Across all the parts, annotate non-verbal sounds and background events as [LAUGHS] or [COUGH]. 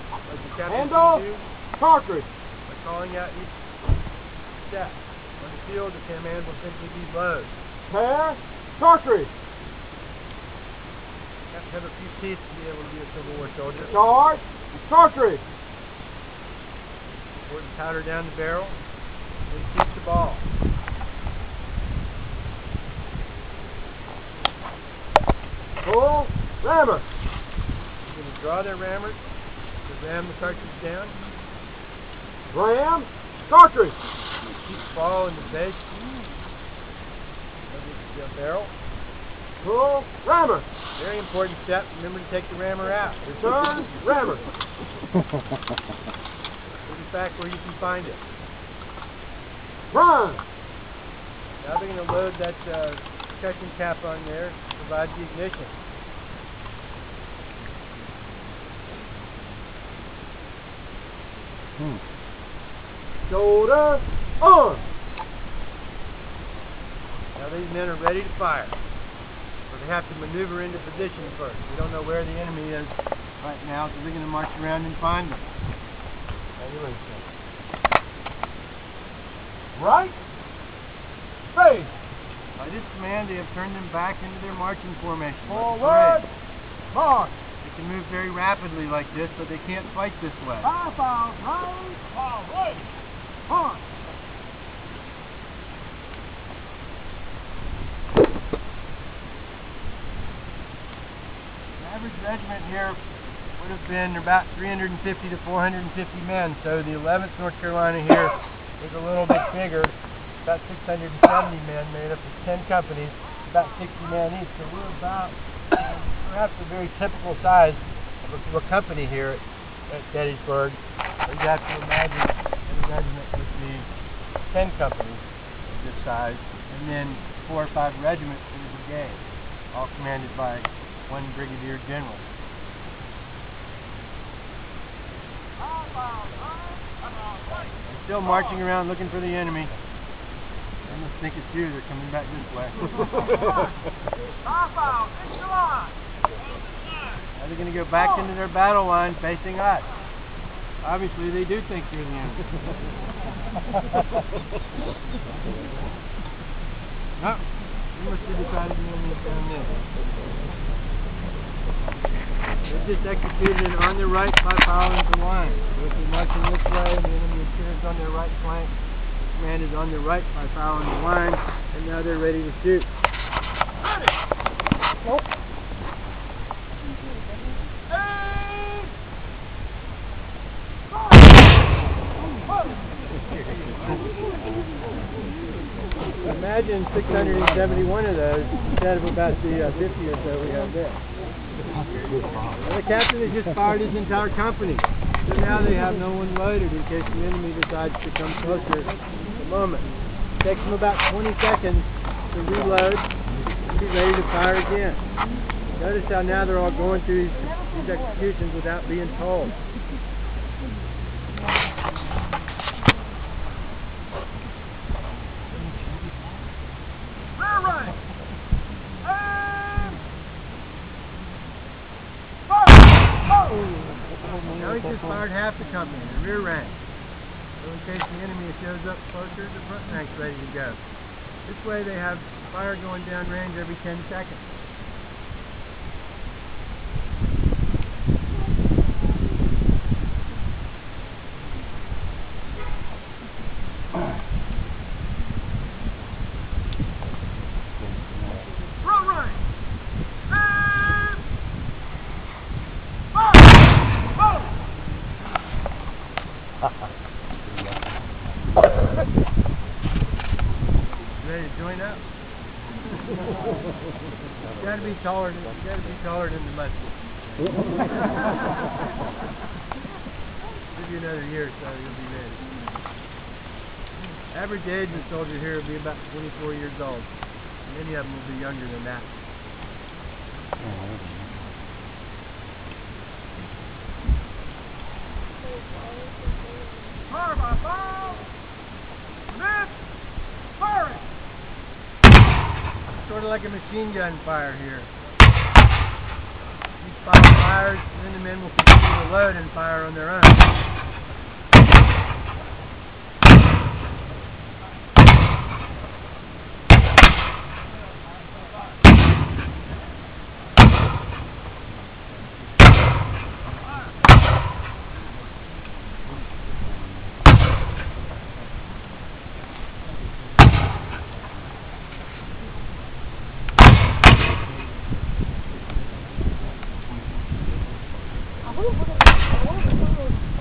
flank, like the do, Cartridge. by calling out each step. On the field, the command will simply be. Pair. Cartridge. You have to have a few teeth to be able to be a Civil War soldier. Charge. Cartridge. Pour the powder down the barrel, then shoot the ball. Pull. Rammer. You're going to draw their rammer, to ram the cartridge down, Ram. Cartridge. keep the ball the base of the barrel. Pull. Rammer. Very important step. Remember to take the rammer out. Return. Rammer. Put it back where you can find it. Prime. Now they're going to load that uh, percussion cap on there to provide the ignition. Hmm. Shoulder. On. Now these men are ready to fire. But they have to maneuver into position first. We don't know where the enemy is right now, so they're going to march around and find them. Right. Face. By this command, they have turned them back into their marching formation. Forward. March. Can move very rapidly like this, but they can't fight this way. Out. Right. The average regiment here would have been about 350 to 450 men, so the 11th North Carolina here is a little bit bigger, about 670 men made up of 10 companies, about 60 men each. So we're about perhaps a very typical size of a, of a company here at, Gettysburg. You have to imagine in a regiment would be 10 companies of this size, and then four or five regiments in a brigade, all commanded by one brigadier general. Still marching around looking for the enemy. I must think it's you. They're coming back this way. [LAUGHS] Now they're going to go back into their battle line facing us. Obviously, they do think you're the enemy. [LAUGHS] no, you must have decided the enemy is down there. They just executed it on their right by following the line. So if you're marching this way and the enemy appears on their right flank, command is on their right by following the line, and now they're ready to shoot. Imagine 671 of those instead of about the uh, 50 or so we have there. Well, the captain has just fired his entire company. So now they have no one loaded in case the enemy decides to come closer at the moment. It takes them about 20 seconds to reload and be ready to fire again. Notice how now they're all going through these, these executions without being told. Now he's just fired half the company, the rear rank. So in case the enemy shows up closer, the front rank's ready to go. This way they have fire going down range every 10 seconds. Ready to join up? you gotta be taller than you gotta be taller than the musket. [LAUGHS] Give you another year or so, you'll be ready. Average age of a soldier here will be about 24 years old. Many of them will be younger than that. Sort of like a machine gun fire here. Each five fires, then the men will continue to load and fire on their own.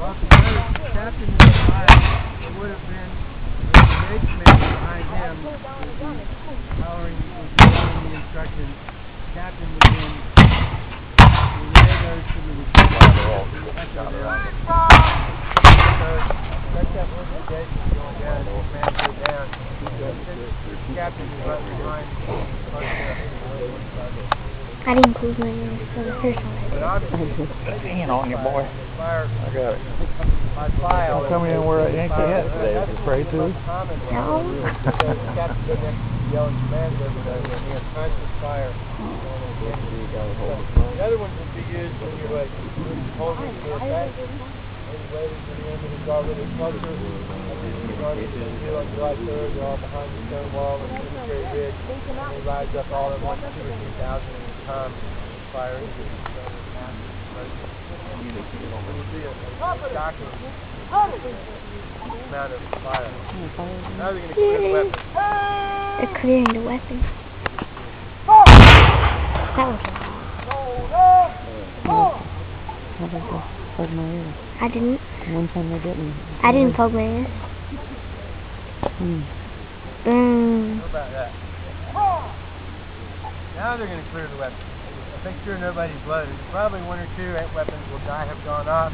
Well, if the captain was alive, it would have been the engaged man behind him was powering, was giving the instructions. The captain would then relay those to the receiver. So, that's that organization going down, this man go down. The captain is right behind. I didn't close my eyes for the first one. But obviously, Hanging on you, boy. I got it. by file. Don't come in where I ain't fire- at today. I was afraid to. No. [LAUGHS] So the captain goes next to the yelling commands over there, and he has conscious fire. The other ones would be used when you're like holding the attack. Maybe waiting for the enemy to draw a little. And then you run into the hill on July 3rd, they're all behind the stone wall and Cemetery Ridge. And they rise up all at once, two or three thousand at time, fire into the stone with massive explosions. It would be a a shocking amount of fire. Now they're going to clear the weapons. They're clearing the weapons. That was How about the plug my ear? I didn't. One time they didn't. I didn't poke my ear. Hmm. Boom. How about that? Now they're going to clear the weapons. Make sure nobody's loaded. Probably one or two weapons will die, have gone off.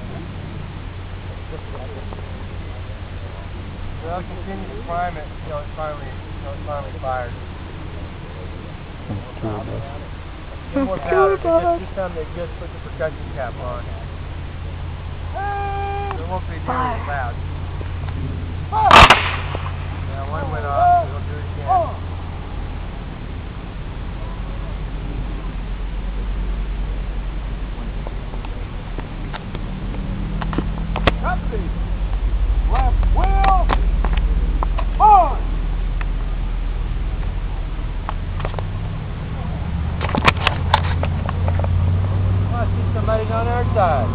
So they'll continue to prime it until it finally, until it finally fires. Get more powder. They just, this time they just put the percussion cap on. So it won't be nearly as loud. Now one went off, so they'll do it again. Captain, left wheel, on. Oh, I see somebody's on our side.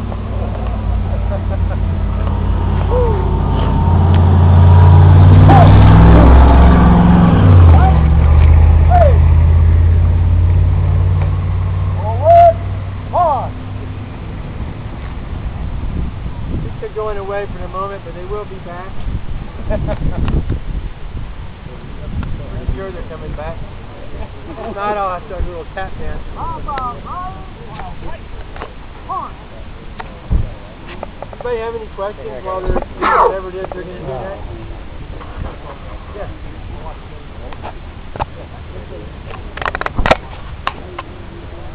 Going away for the moment, but they will be back. Pretty sure they're coming back. If not, I'll have to start a little tap dance. Anybody have any questions while they're doing whatever it is they're going to do next? Yeah.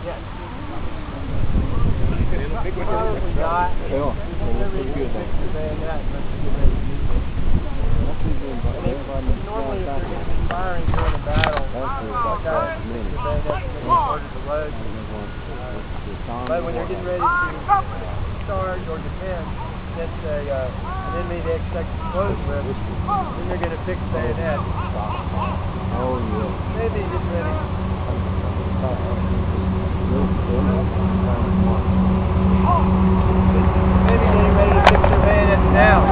Yes. Probably not. Whenever you fix the bayonet, let's get ready to use it. And if- Normally, if they're going to be firing during a battle, like that, the bayonet to make it harder to load. But when you're getting ready to charge or defend against a, uh, an enemy they expect to close with, then they're going to fix bayonet. Oh, yeah. Maybe get ready. Maybe getting ready to fix their bayonets now.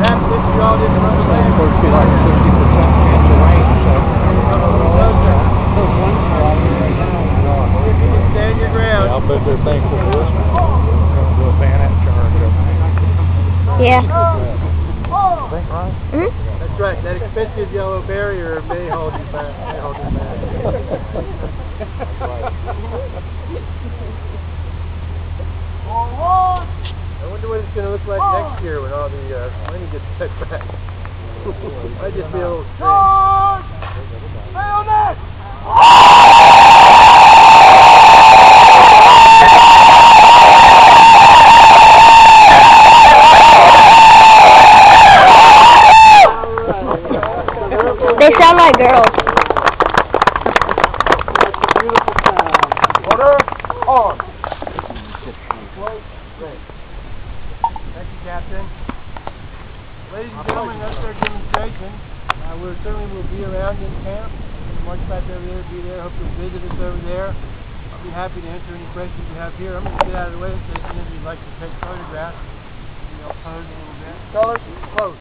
Perhaps if you all didn't run away. Of course, you like fifty percent chance of rain, so. Come a little closer. There's one spot here right now. If you can stand your ground. Yeah, I'll bet they're thankful for this one. Do a bayonet charge. Yeah. Think right? Hmm? That's right. That expensive yellow barrier may hold you back. May hold you back. I wonder what it's going to look like next year when all the uh, money gets set back. I just feel strange. charge, bayonet. Great. Thank you, Captain. Ladies and gentlemen, that's our demonstration. Uh, we certainly will be around in camp. March back over there, be there. Hope you'll visit us over there. I'll be happy to answer any questions you have here. I'm going to get out of the way in case any of you'd like to take photographs. You know, pose a little bit. Fellas, close.